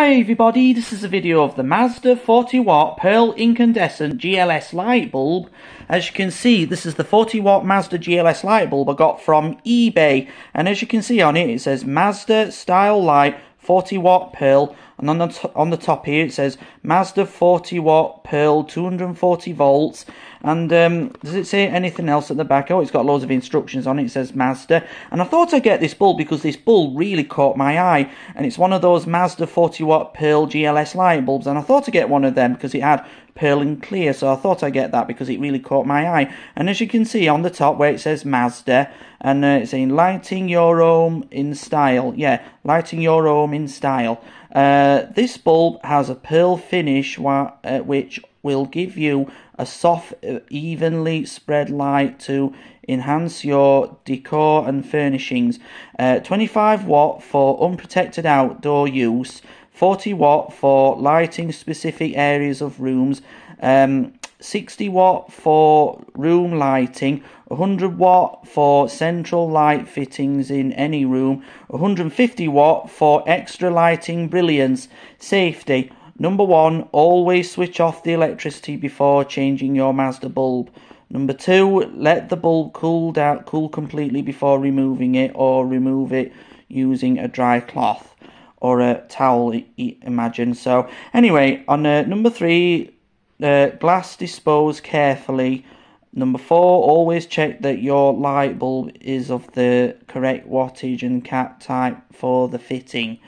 Hi everybody, this is a video of the Mazda 40 watt Pearl Incandescent GLS light bulb. As you can see, this is the 40 watt Mazda GLS light bulb I got from eBay. And as you can see on it, it says Mazda style light 40 watt Pearl. And on the, on the top here it says Mazda 40 watt Pearl 240 volts. And um, does it say anything else at the back? Oh, it's got loads of instructions on it. It says Mazda. And I thought I'd get this bulb because this bulb really caught my eye. And it's one of those Mazda 40 watt Pearl GLS light bulbs. And I thought I'd get one of them because it had pearl and clear. So I thought I'd get that because it really caught my eye. And as you can see on the top where it says Mazda. And uh, it's saying lighting your home in style. Yeah, lighting your home in style. Uh, this bulb has a pearl finish uh, which will give you a soft, evenly spread light to enhance your decor and furnishings. Uh, 25 watt for unprotected outdoor use, 40 watt for lighting specific areas of rooms, um, 60 watt for room lighting, 100 watt for central light fittings in any room, 150 watt for extra lighting brilliance, safety. Number one, always switch off the electricity before changing your Mazda bulb. Number two, let the bulb cool down, cool completely before removing it, or remove it using a dry cloth or a towel. Imagine. So anyway, on uh, number three, uh, glass dispose carefully. Number four, always check that your light bulb is of the correct wattage and cap type for the fitting.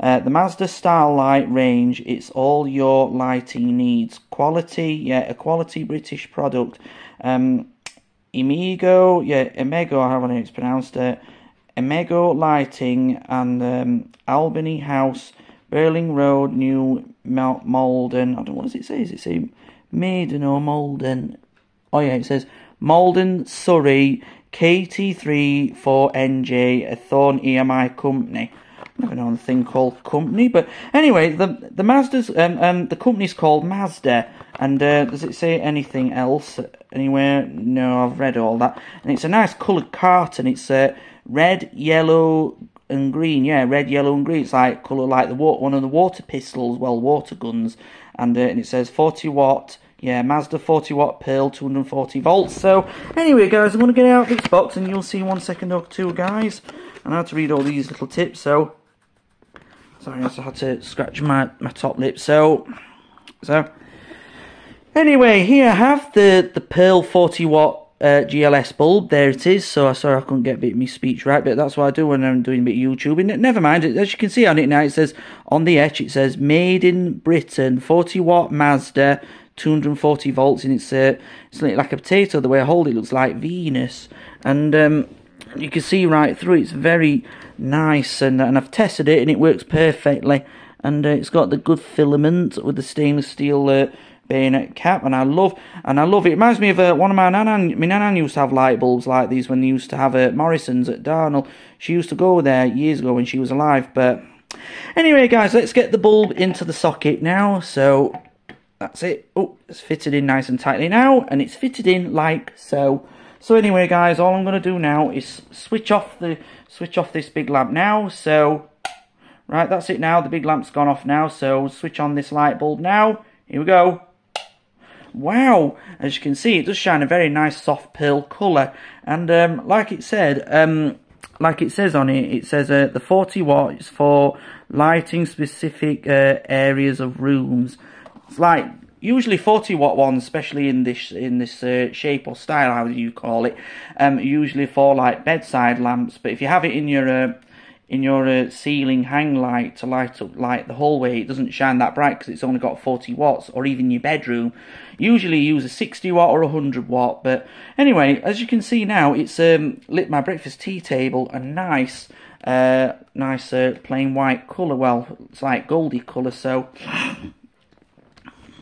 Uh, the Mazda Style Light range, it's all your lighting needs. Quality, yeah, a quality British product. Um, Emigo, yeah, Emego, however it's pronounced it. Emego Lighting and um, Albany House, Birling Road, New Malden. I don't know what does it say. Does it say Maiden or Malden? Oh yeah, it says Malden, Surrey, KT3 4 NJ, a Thorn EMI company never known a thing called company. But anyway, the the Mazda's um, um the company's called Mazda. And uh, does it say anything else anywhere? No, I've read all that. And it's a nice coloured carton. It's uh, red, yellow, and green. Yeah, red, yellow, and green. It's like colour like the water, one of the water pistols, well, water guns. And uh, and it says 40 watt. Yeah, Mazda 40 watt Pearl, 240 volts. So, anyway, guys, I'm going to get out of this box and you'll see one second or two, guys. And I had to read all these little tips, so Sorry, I had to scratch my, my top lip. So, so anyway, here I have the, the Pearl 40 watt uh, GLS bulb. There it is. So, I sorry I couldn't get my speech right, but that's what I do when I'm doing a bit of YouTubing. Never mind. As you can see on it now, it says on the edge, it says Made in Britain, 40 watt Mazda, 240 volts, and it's uh, it's like a potato. The way I hold it looks like Venus, and um, you can see right through. It's very nice and, and I've tested it and it works perfectly and uh, it's got the good filament with the stainless steel uh, bayonet cap and I love and I love it. it reminds me of uh, one of my nana my nana used to have light bulbs like these when they used to have uh, Morrison's at Darnall she used to go there years ago when she was alive but anyway guys let's get the bulb into the socket now so that's it oh it's fitted in nice and tightly now and it's fitted in like so so anyway, guys, all I'm going to do now is switch off the switch off this big lamp now. So, right, that's it now. The big lamp's gone off now. So, switch on this light bulb now. Here we go. Wow, as you can see, it does shine a very nice soft pearl colour. And um, like it said, um, like it says on it, it says uh, the 40 watts for lighting specific uh, areas of rooms. It's like usually 40 watt ones, especially in this in this uh, shape or style, how you call it, um, usually for like bedside lamps. But if you have it in your uh, in your uh, ceiling hang light to light up light the hallway, it doesn't shine that bright because it's only got 40 watts. Or even your bedroom, usually use a 60 watt or 100 watt. But anyway, as you can see now, it's um, lit my breakfast tea table a nice. Uh, nice uh, plain white colour, well, it's like goldy colour, so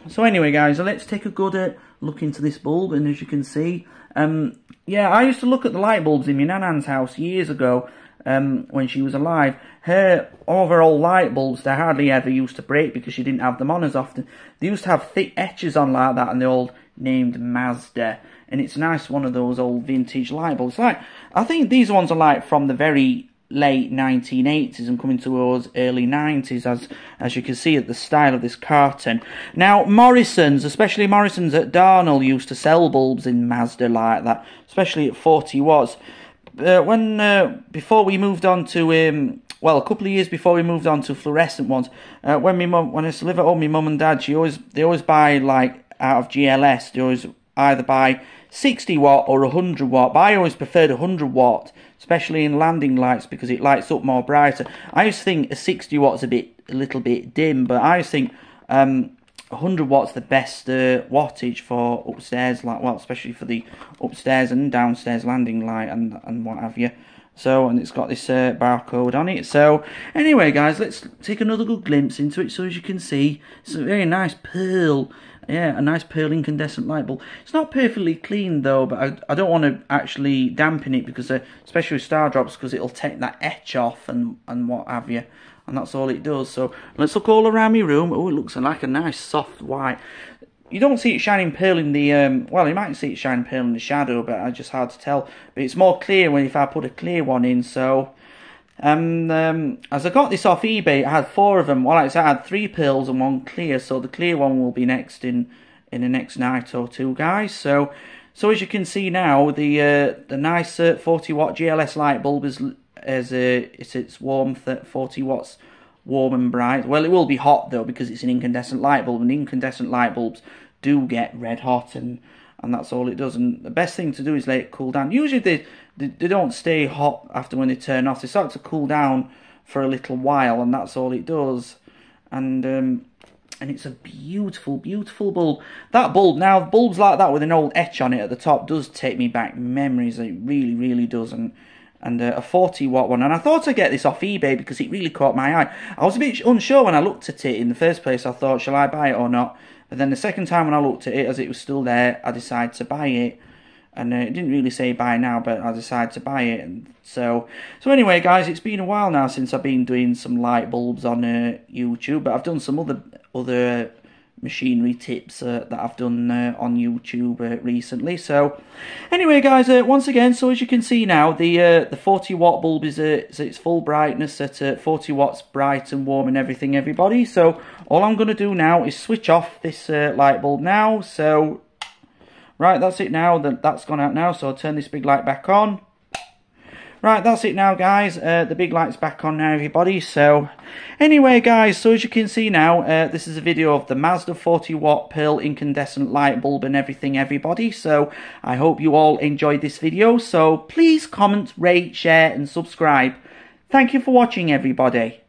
so anyway, guys, let's take a good uh, look into this bulb. And as you can see, um, yeah, I used to look at the light bulbs in my nanan's house years ago um, when she was alive. Her overall light bulbs, they hardly ever used to break because she didn't have them on as often. They used to have thick etches on like that and they all named Mazda. And it's nice, one of those old vintage light bulbs. Like, I think these ones are like from the very late 1980s and coming towards early 90s as as you can see at the style of this carton. Now Morrison's, especially Morrison's at Darnall used to sell bulbs in Mazda like that, especially at 40 watts. Uh, when uh, before we moved on to um, well, a couple of years before we moved on to fluorescent ones, uh, when my mum, when I used to live at home, my mum and dad, she always they always buy like out of GLS, they always either by 60 watt or 100 watt, but I always preferred 100 watt, especially in landing lights because it lights up more brighter. I to think a 60 watt's a bit, a little bit dim, but I to think um, 100 watts the best uh, wattage for upstairs, like well, especially for the upstairs and downstairs landing light and and what have you. So, and it's got this uh, barcode on it. So, anyway, guys, let's take another good glimpse into it. So, as you can see, it's a very nice pearl. Yeah, a nice pearl incandescent light bulb. It's not perfectly clean, though, but I, I don't want to actually dampen it, because uh, especially with star drops, because it'll take that etch off and, and what have you. And that's all it does. So, let's look all around my room. Oh, it looks like a nice soft white you don't see it shining pearl in the um, well you might see it shining pearl in the shadow but it's just hard to tell. But it's more clear when if I put a clear one in so um, um, as I got this off eBay I had four of them. Well I had three pearls and one clear so the clear one will be next in in the next night or two guys. So so as you can see now the uh, the nice uh, 40 watt GLS light bulb is as uh, it's its warmth at 40 watts warm and bright. Well, it will be hot though because it's an incandescent light bulb, and incandescent light bulbs do get red hot, and and that's all it does. And the best thing to do is let it cool down. Usually they they, they don't stay hot after when they turn off. They start to cool down for a little while, and that's all it does. And um, and it's a beautiful, beautiful bulb. That bulb, now bulbs like that with an old etch on it at the top does take me back memories. It really, really does. And and uh, a 40 watt one. And I thought I'd get this off eBay because it really caught my eye. I was a bit unsure when I looked at it in the first place. I thought, shall I buy it or not? But then the second time when I looked at it, as it was still there, I decided to buy it. And uh, it didn't really say buy now, but I decided to buy it. And so, so anyway, guys, it's been a while now since I've been doing some light bulbs on uh, YouTube, but I've done some other other machinery tips uh, that I've done uh, on YouTube uh, recently. So, anyway, guys, uh, once again, so as you can see now, the uh, the 40 watt bulb is, uh, its full brightness at 40 watts, bright and warm and everything, everybody. So, all I'm going to do now is switch off this light bulb now. So, right, that's it now. That that's gone out now. So I'll turn this big light back on. Right, that's it now, guys. Uh, the big light's back on now, everybody. So, anyway, guys, so as you can see now, uh, this is a video of the Mazda 40 watt Pearl incandescent light bulb and everything, everybody. So, I hope you all enjoyed this video. So, please comment, rate, share, and subscribe. Thank you for watching, everybody.